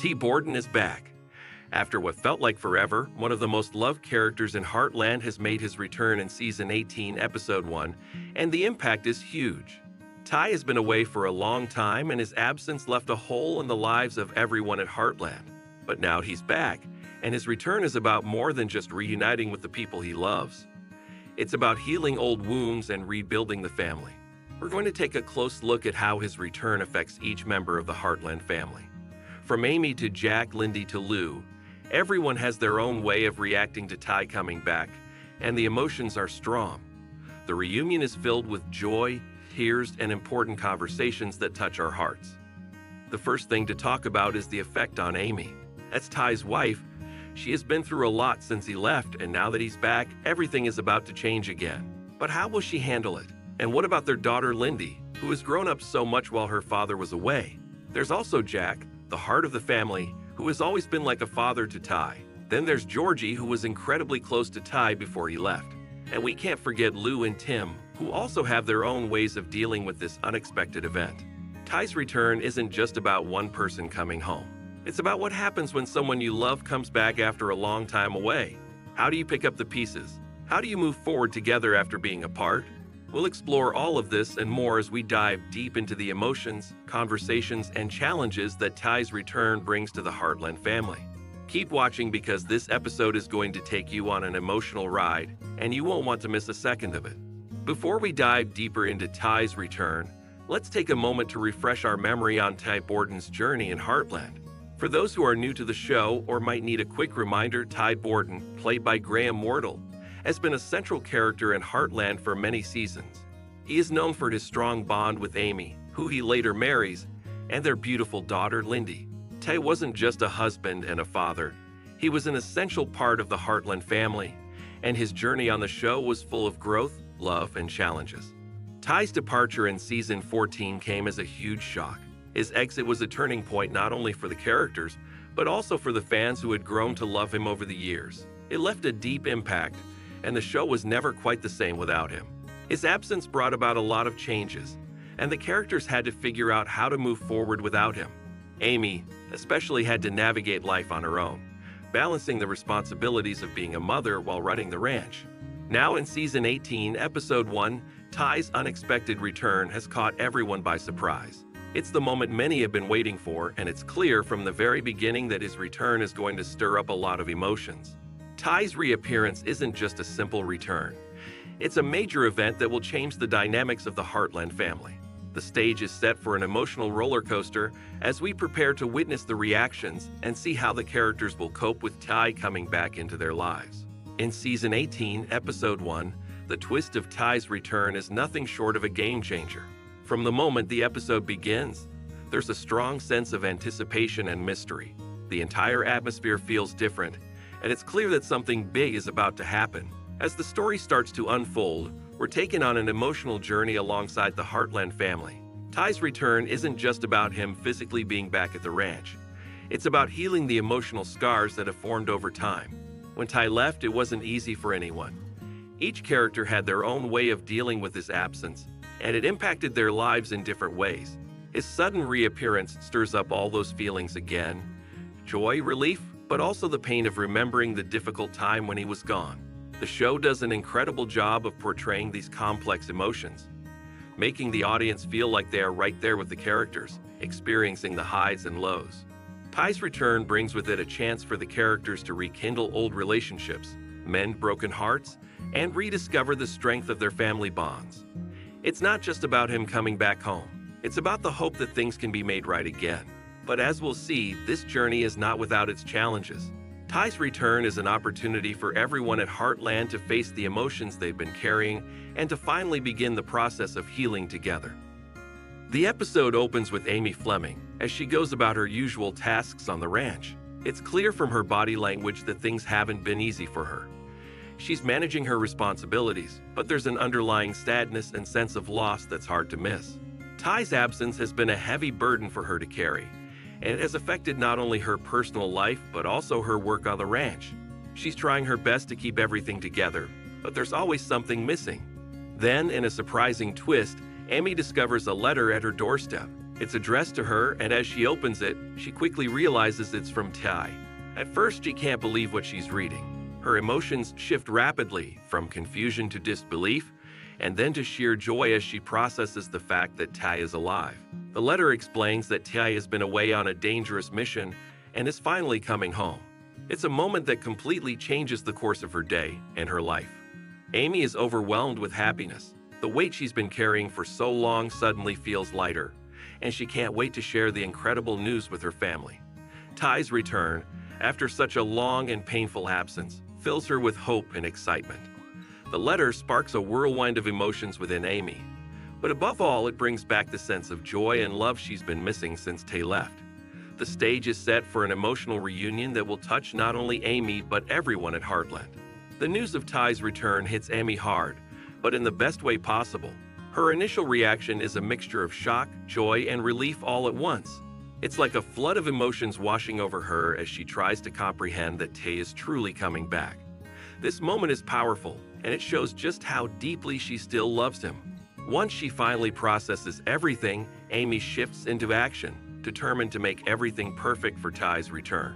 Ty Borden is back. After what felt like forever, one of the most loved characters in Heartland has made his return in Season 18, Episode 1, and the impact is huge. Ty has been away for a long time, and his absence left a hole in the lives of everyone at Heartland. But now he's back, and his return is about more than just reuniting with the people he loves. It's about healing old wounds and rebuilding the family. We're going to take a close look at how his return affects each member of the Heartland family. From Amy to Jack, Lindy to Lou, everyone has their own way of reacting to Ty coming back, and the emotions are strong. The reunion is filled with joy, tears, and important conversations that touch our hearts. The first thing to talk about is the effect on Amy. That's Ty's wife, she has been through a lot since he left, and now that he's back, everything is about to change again. But how will she handle it? And what about their daughter Lindy, who has grown up so much while her father was away? There's also Jack, the heart of the family, who has always been like a father to Ty. Then there's Georgie, who was incredibly close to Ty before he left. And we can't forget Lou and Tim, who also have their own ways of dealing with this unexpected event. Ty's return isn't just about one person coming home. It's about what happens when someone you love comes back after a long time away. How do you pick up the pieces? How do you move forward together after being apart? We'll explore all of this and more as we dive deep into the emotions, conversations, and challenges that Ty's return brings to the Heartland family. Keep watching because this episode is going to take you on an emotional ride, and you won't want to miss a second of it. Before we dive deeper into Ty's return, let's take a moment to refresh our memory on Ty Borden's journey in Heartland. For those who are new to the show or might need a quick reminder, Ty Borden, played by Graham Wardle, has been a central character in Heartland for many seasons. He is known for his strong bond with Amy, who he later marries, and their beautiful daughter, Lindy. Ty wasn't just a husband and a father, he was an essential part of the Heartland family, and his journey on the show was full of growth, love, and challenges. Ty's departure in season 14 came as a huge shock. His exit was a turning point not only for the characters, but also for the fans who had grown to love him over the years. It left a deep impact, and the show was never quite the same without him. His absence brought about a lot of changes, and the characters had to figure out how to move forward without him. Amy, especially, had to navigate life on her own, balancing the responsibilities of being a mother while running the ranch. Now, in season 18, episode 1, Ty's unexpected return has caught everyone by surprise. It's the moment many have been waiting for, and it's clear from the very beginning that his return is going to stir up a lot of emotions. Ty's reappearance isn't just a simple return. It's a major event that will change the dynamics of the Heartland family. The stage is set for an emotional roller coaster as we prepare to witness the reactions and see how the characters will cope with Ty coming back into their lives. In Season 18, Episode 1, the twist of Ty's return is nothing short of a game changer. From the moment the episode begins, there's a strong sense of anticipation and mystery. The entire atmosphere feels different, and it's clear that something big is about to happen. As the story starts to unfold, we're taken on an emotional journey alongside the Heartland family. Ty's return isn't just about him physically being back at the ranch. It's about healing the emotional scars that have formed over time. When Ty left, it wasn't easy for anyone. Each character had their own way of dealing with his absence, and it impacted their lives in different ways. His sudden reappearance stirs up all those feelings again joy, relief, but also the pain of remembering the difficult time when he was gone. The show does an incredible job of portraying these complex emotions, making the audience feel like they are right there with the characters, experiencing the highs and lows. Ty's return brings with it a chance for the characters to rekindle old relationships, mend broken hearts, and rediscover the strength of their family bonds. It's not just about him coming back home, it's about the hope that things can be made right again. But as we'll see, this journey is not without its challenges. Ty's return is an opportunity for everyone at Heartland to face the emotions they've been carrying and to finally begin the process of healing together. The episode opens with Amy Fleming as she goes about her usual tasks on the ranch. It's clear from her body language that things haven't been easy for her. She's managing her responsibilities, but there's an underlying sadness and sense of loss that's hard to miss. Ty's absence has been a heavy burden for her to carry, and it has affected not only her personal life, but also her work on the ranch. She's trying her best to keep everything together, but there's always something missing. Then, in a surprising twist, Amy discovers a letter at her doorstep. It's addressed to her, and as she opens it, she quickly realizes it's from Ty. At first, she can't believe what she's reading. Her emotions shift rapidly from confusion to disbelief, and then to sheer joy as she processes the fact that Ty is alive. The letter explains that Ty has been away on a dangerous mission and is finally coming home. It's a moment that completely changes the course of her day and her life. Amy is overwhelmed with happiness. The weight she's been carrying for so long suddenly feels lighter, and she can't wait to share the incredible news with her family. Ty's return, after such a long and painful absence, fills her with hope and excitement. The letter sparks a whirlwind of emotions within Amy, but above all, it brings back the sense of joy and love she's been missing since Ty left. The stage is set for an emotional reunion that will touch not only Amy but everyone at Heartland. The news of Ty's return hits Amy hard, but in the best way possible. Her initial reaction is a mixture of shock, joy, and relief all at once. It's like a flood of emotions washing over her as she tries to comprehend that Ty is truly coming back. This moment is powerful, and it shows just how deeply she still loves him. Once she finally processes everything, Amy shifts into action, determined to make everything perfect for Ty's return.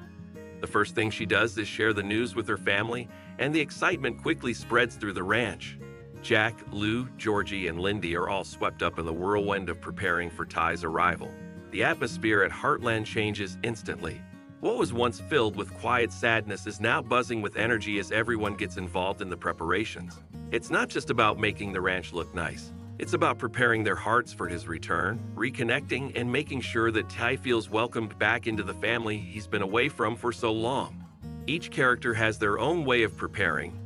The first thing she does is share the news with her family, and the excitement quickly spreads through the ranch. Jack, Lou, Georgie, and Lindy are all swept up in the whirlwind of preparing for Ty's arrival. The atmosphere at Heartland changes instantly, what was once filled with quiet sadness is now buzzing with energy as everyone gets involved in the preparations. It's not just about making the ranch look nice. It's about preparing their hearts for his return, reconnecting, and making sure that Ty feels welcomed back into the family he's been away from for so long. Each character has their own way of preparing,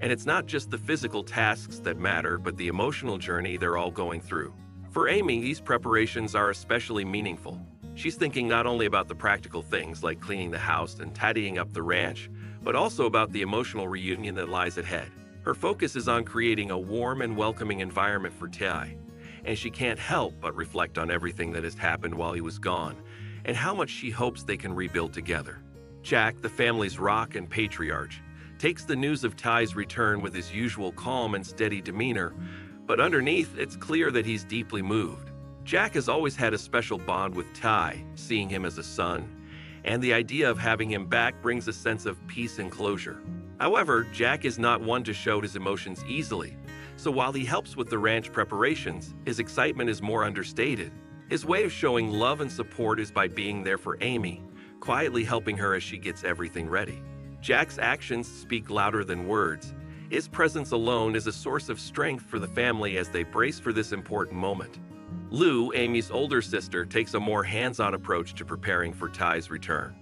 and it's not just the physical tasks that matter, but the emotional journey they're all going through. For Amy, these preparations are especially meaningful. She's thinking not only about the practical things like cleaning the house and tidying up the ranch, but also about the emotional reunion that lies ahead. Her focus is on creating a warm and welcoming environment for Ty, and she can't help but reflect on everything that has happened while he was gone and how much she hopes they can rebuild together. Jack, the family's rock and patriarch, takes the news of Ty's return with his usual calm and steady demeanor, but underneath, it's clear that he's deeply moved. Jack has always had a special bond with Ty, seeing him as a son, and the idea of having him back brings a sense of peace and closure. However, Jack is not one to show his emotions easily, so while he helps with the ranch preparations, his excitement is more understated. His way of showing love and support is by being there for Amy, quietly helping her as she gets everything ready. Jack's actions speak louder than words. His presence alone is a source of strength for the family as they brace for this important moment. Lou, Amy's older sister, takes a more hands on approach to preparing for Ty's return.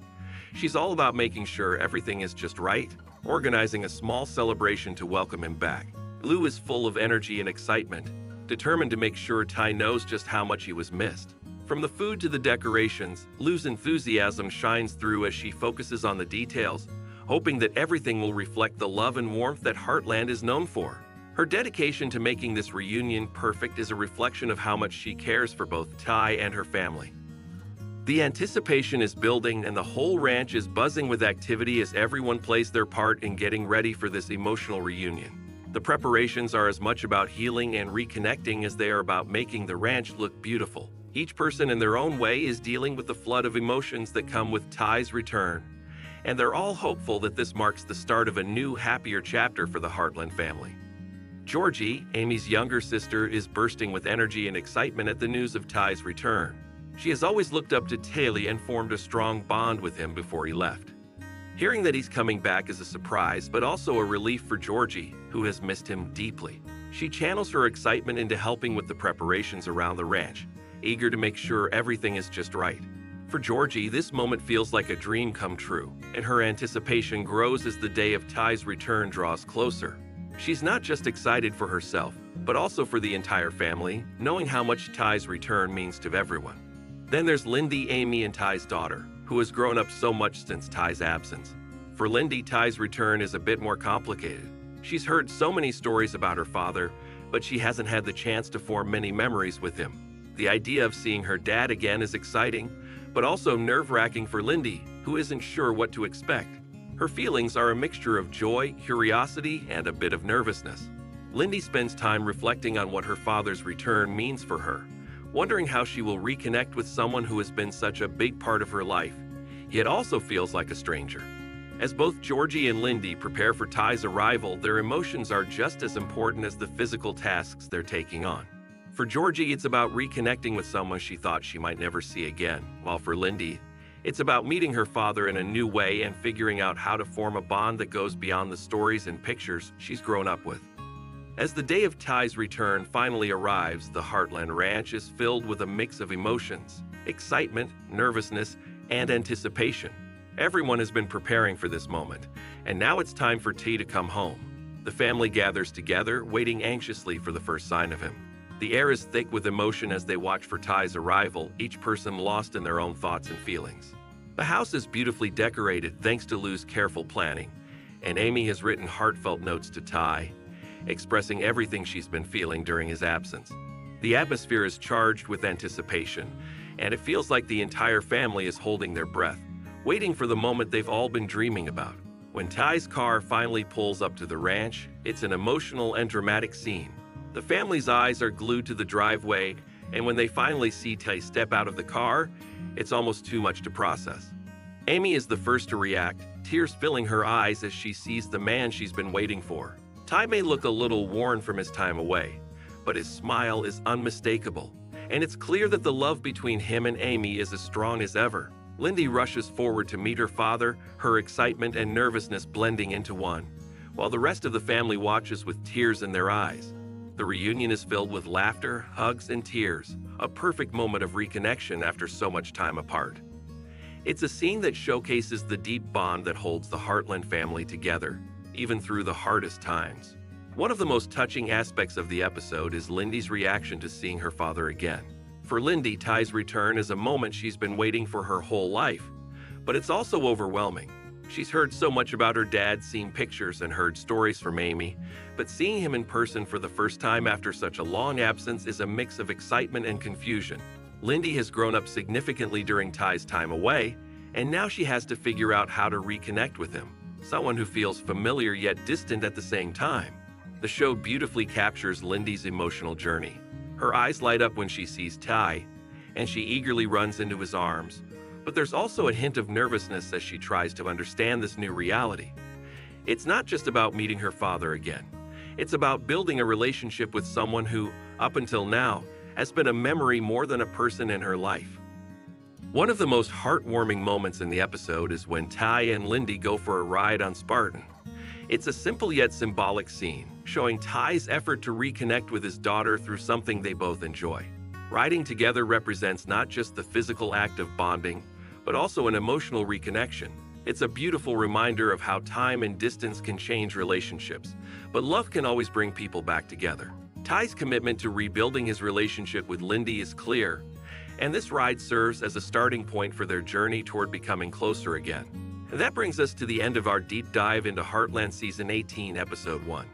She's all about making sure everything is just right, organizing a small celebration to welcome him back. Lou is full of energy and excitement, determined to make sure Ty knows just how much he was missed. From the food to the decorations, Lou's enthusiasm shines through as she focuses on the details, hoping that everything will reflect the love and warmth that Heartland is known for. Her dedication to making this reunion perfect is a reflection of how much she cares for both Ty and her family. The anticipation is building and the whole ranch is buzzing with activity as everyone plays their part in getting ready for this emotional reunion. The preparations are as much about healing and reconnecting as they are about making the ranch look beautiful. Each person in their own way is dealing with the flood of emotions that come with Ty's return. And they're all hopeful that this marks the start of a new, happier chapter for the Heartland family. Georgie, Amy's younger sister, is bursting with energy and excitement at the news of Ty's return. She has always looked up to Taylor and formed a strong bond with him before he left. Hearing that he's coming back is a surprise, but also a relief for Georgie, who has missed him deeply. She channels her excitement into helping with the preparations around the ranch, eager to make sure everything is just right. For Georgie, this moment feels like a dream come true, and her anticipation grows as the day of Ty's return draws closer. She's not just excited for herself, but also for the entire family, knowing how much Ty's return means to everyone. Then there's Lindy, Amy, and Ty's daughter, who has grown up so much since Ty's absence. For Lindy, Ty's return is a bit more complicated. She's heard so many stories about her father, but she hasn't had the chance to form many memories with him. The idea of seeing her dad again is exciting, but also nerve wracking for Lindy, who isn't sure what to expect. Her feelings are a mixture of joy, curiosity, and a bit of nervousness. Lindy spends time reflecting on what her father's return means for her, wondering how she will reconnect with someone who has been such a big part of her life, yet also feels like a stranger. As both Georgie and Lindy prepare for Ty's arrival, their emotions are just as important as the physical tasks they're taking on. For Georgie, it's about reconnecting with someone she thought she might never see again, while for Lindy, it's about meeting her father in a new way and figuring out how to form a bond that goes beyond the stories and pictures she's grown up with. As the day of Ty's return finally arrives, the Heartland Ranch is filled with a mix of emotions excitement, nervousness, and anticipation. Everyone has been preparing for this moment, and now it's time for Ty to come home. The family gathers together, waiting anxiously for the first sign of him. The air is thick with emotion as they watch for Ty's arrival, each person lost in their own thoughts and feelings. The house is beautifully decorated thanks to Lou's careful planning, and Amy has written heartfelt notes to Ty, expressing everything she's been feeling during his absence. The atmosphere is charged with anticipation, and it feels like the entire family is holding their breath, waiting for the moment they've all been dreaming about. When Ty's car finally pulls up to the ranch, it's an emotional and dramatic scene. The family's eyes are glued to the driveway, and when they finally see Ty step out of the car, it's almost too much to process. Amy is the first to react, tears filling her eyes as she sees the man she's been waiting for. Ty may look a little worn from his time away, but his smile is unmistakable, and it's clear that the love between him and Amy is as strong as ever. Lindy rushes forward to meet her father, her excitement and nervousness blending into one, while the rest of the family watches with tears in their eyes. The reunion is filled with laughter, hugs, and tears, a perfect moment of reconnection after so much time apart. It's a scene that showcases the deep bond that holds the Heartland family together, even through the hardest times. One of the most touching aspects of the episode is Lindy's reaction to seeing her father again. For Lindy, Ty's return is a moment she's been waiting for her whole life, but it's also overwhelming. She's heard so much about her dad, seen pictures, and heard stories from Amy, but seeing him in person for the first time after such a long absence is a mix of excitement and confusion. Lindy has grown up significantly during Ty's time away, and now she has to figure out how to reconnect with him, someone who feels familiar yet distant at the same time. The show beautifully captures Lindy's emotional journey. Her eyes light up when she sees Ty, and she eagerly runs into his arms, but there's also a hint of nervousness as she tries to understand this new reality. It's not just about meeting her father again, it's about building a relationship with someone who, up until now, has been a memory more than a person in her life. One of the most heartwarming moments in the episode is when Ty and Lindy go for a ride on Spartan. It's a simple yet symbolic scene, showing Ty's effort to reconnect with his daughter through something they both enjoy. Riding together represents not just the physical act of bonding, but also an emotional reconnection. It's a beautiful reminder of how time and distance can change relationships, but love can always bring people back together. Ty's commitment to rebuilding his relationship with Lindy is clear, and this ride serves as a starting point for their journey toward becoming closer again. And that brings us to the end of our deep dive into Heartland Season 18, Episode 1.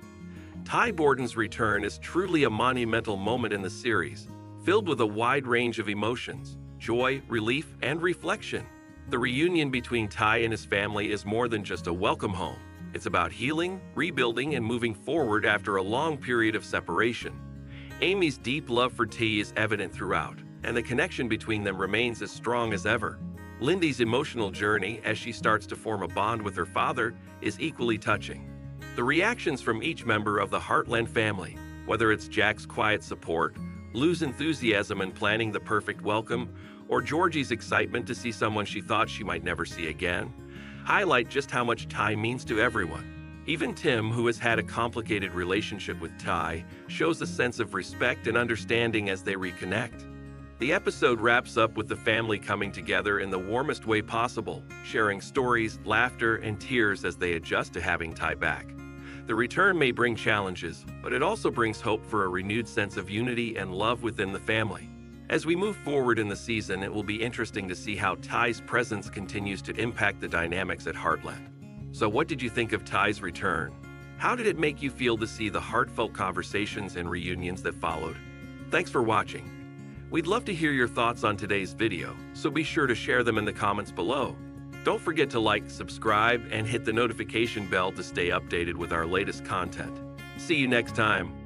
Ty Borden's return is truly a monumental moment in the series, filled with a wide range of emotions joy, relief, and reflection. The reunion between Ty and his family is more than just a welcome home. It's about healing, rebuilding, and moving forward after a long period of separation. Amy's deep love for Ty is evident throughout, and the connection between them remains as strong as ever. Lindy's emotional journey as she starts to form a bond with her father is equally touching. The reactions from each member of the Heartland family, whether it's Jack's quiet support Lou's enthusiasm in planning the perfect welcome, or Georgie's excitement to see someone she thought she might never see again, highlight just how much Ty means to everyone. Even Tim, who has had a complicated relationship with Ty, shows a sense of respect and understanding as they reconnect. The episode wraps up with the family coming together in the warmest way possible, sharing stories, laughter, and tears as they adjust to having Ty back. The return may bring challenges, but it also brings hope for a renewed sense of unity and love within the family. As we move forward in the season, it will be interesting to see how Ty's presence continues to impact the dynamics at Heartland. So, what did you think of Ty's return? How did it make you feel to see the heartfelt conversations and reunions that followed? Thanks for watching. We'd love to hear your thoughts on today's video, so be sure to share them in the comments below. Don't forget to like, subscribe, and hit the notification bell to stay updated with our latest content. See you next time.